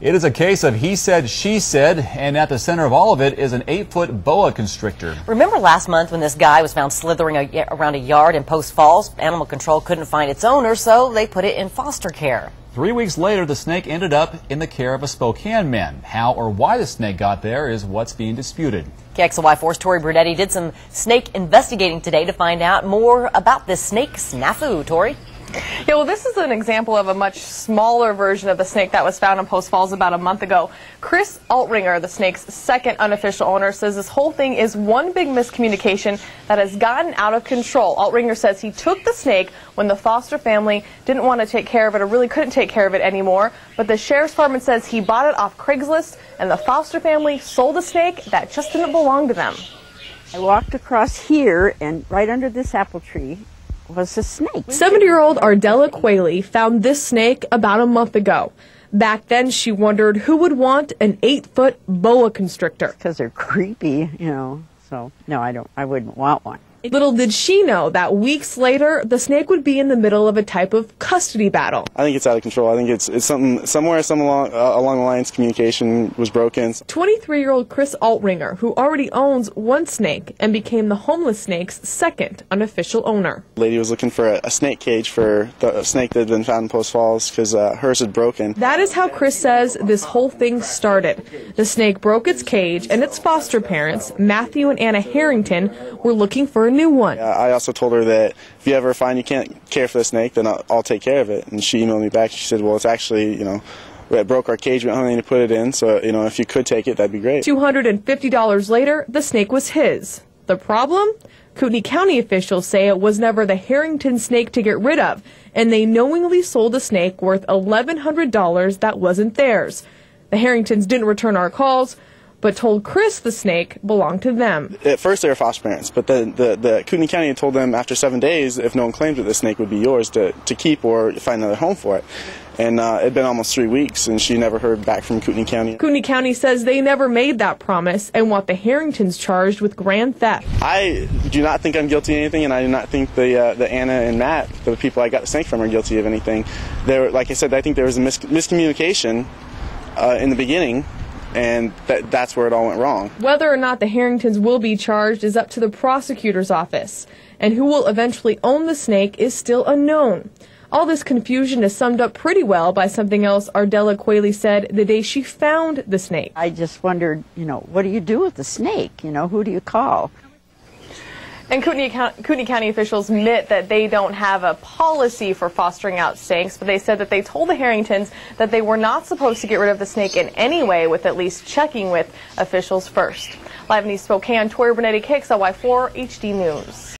It is a case of he said, she said, and at the center of all of it is an eight foot boa constrictor. Remember last month when this guy was found slithering a, around a yard in Post Falls? Animal control couldn't find its owner, so they put it in foster care. Three weeks later, the snake ended up in the care of a Spokane man. How or why the snake got there is what's being disputed. KXLY4's Tori Brunetti did some snake investigating today to find out more about this snake snafu. Tori? Yeah, well, this is an example of a much smaller version of the snake that was found in Post Falls about a month ago. Chris Altringer, the snake's second unofficial owner, says this whole thing is one big miscommunication that has gotten out of control. Altringer says he took the snake when the foster family didn't want to take care of it or really couldn't take care of it anymore. But the sheriff's department says he bought it off Craigslist and the foster family sold a snake that just didn't belong to them. I walked across here and right under this apple tree was a snake. 70 year old Ardella Quayle found this snake about a month ago. Back then, she wondered who would want an eight foot boa constrictor. Because they're creepy, you know. So, no, I don't, I wouldn't want one. Little did she know that weeks later, the snake would be in the middle of a type of custody battle. I think it's out of control. I think it's it's something somewhere, some along uh, along the lines, communication was broken. 23-year-old Chris Altringer, who already owns one snake and became the homeless snake's second unofficial owner. The lady was looking for a, a snake cage for the snake that had been found in Post Falls because uh, hers had broken. That is how Chris says this whole thing started. The snake broke its cage, and its foster parents, Matthew and Anna Harrington, were looking for a new one. I also told her that if you ever find you can't care for the snake, then I'll, I'll take care of it. And she emailed me back. She said, "Well, it's actually, you know." It broke our cage. We don't have anything to put it in, so you know if you could take it, that'd be great. Two hundred and fifty dollars later, the snake was his. The problem? Kootenai County officials say it was never the Harrington snake to get rid of, and they knowingly sold a snake worth $1,100 that wasn't theirs. The Harringtons didn't return our calls, but told Chris the snake belonged to them. At first, they were foster parents, but then the, the Kootenai County had told them after seven days, if no one claimed it, the snake would be yours to, to keep or find another home for it. And uh, it had been almost three weeks, and she never heard back from Kootenai County. Kootenai County says they never made that promise and want the Harringtons charged with grand theft. I do not think I'm guilty of anything, and I do not think the uh, the Anna and Matt, the people I got the snake from, are guilty of anything. There, like I said, I think there was a mis- miscommunication uh, in the beginning and that, that's where it all went wrong. Whether or not the Harringtons will be charged is up to the prosecutor's office, and who will eventually own the snake is still unknown. All this confusion is summed up pretty well by something else Ardella Quayle said the day she found the snake. I just wondered, you know, what do you do with the snake? You know, who do you call? And Kootenai, Kootenai County officials admit that they don't have a policy for fostering out snakes, but they said that they told the Harringtons that they were not supposed to get rid of the snake in any way with at least checking with officials first. Live in East Spokane, Tori Brunetti, KXLY4 HD News.